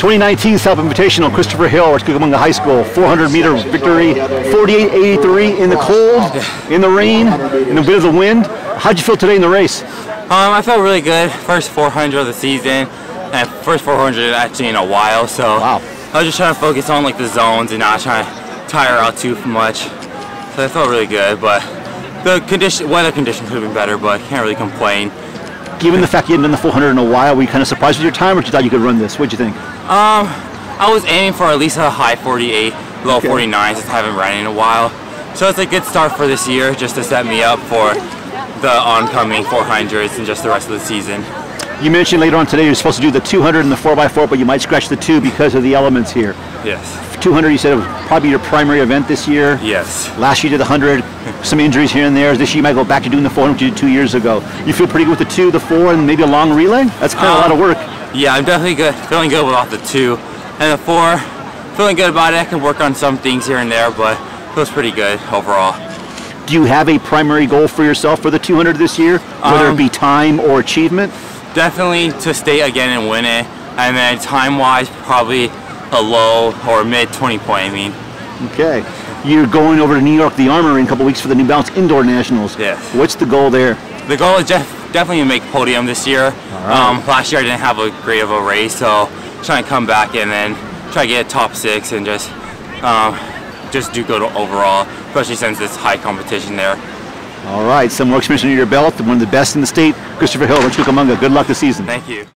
2019 Saddle-Up Invitational, Christopher Hill, Rancho Cucamonga High School, 400 meter victory, 48.83 in the cold, in the rain, in a bit of the wind. How'd you feel today in the race? Um, I felt really good. First 400 of the season, and first 400 actually in a while. So wow. I was just trying to focus on like the zones and not trying to tire out too much. So I felt really good, but the condition, weather conditions could have been better, but can't really complain. Given the fact you hadn't done the 400 in a while, were you kind of surprised with your time, or did you thought you could run this? What'd you think? Um, I was aiming for at least a high 48, low Okay. 49 since I haven't run in a while. So it's a good start for this year, just to set me up for the oncoming 400s and just the rest of the season. You mentioned later on today you're supposed to do the 200 and the 4x4, but you might scratch the two because of the elements here. Yes. 200, you said, would probably your primary event this year. Yes. Last year you did the 100, some injuries here and there. This year you might go back to doing the 400 which you did two years ago. You feel pretty good with the two, the four, and maybe a long relay? That's kind of a lot of work. Yeah, I'm definitely good. Feeling good about the two and the four. Feeling good about it. I can work on some things here and there, but feels pretty good overall. Do you have a primary goal for yourself for the 200 this year, whether Um, it be time or achievement? Definitely to stay again and win it, and then time-wise, probably a low or mid 20 point. I mean, Okay. You're going over to New York, the Armory, in a couple weeks for the New Balance Indoor Nationals. Yes. What's the goal there? the goal is def- definitely to make podium this year. right. Um, last year I didn't have a great of a race, so trying to come back and then try to get top six and just um, just do good overall, especially since it's high competition there. All right, some more experience under your belt, one of the best in the state, Christopher Hill, Rancho Cucamonga. Good luck this season. Thank you.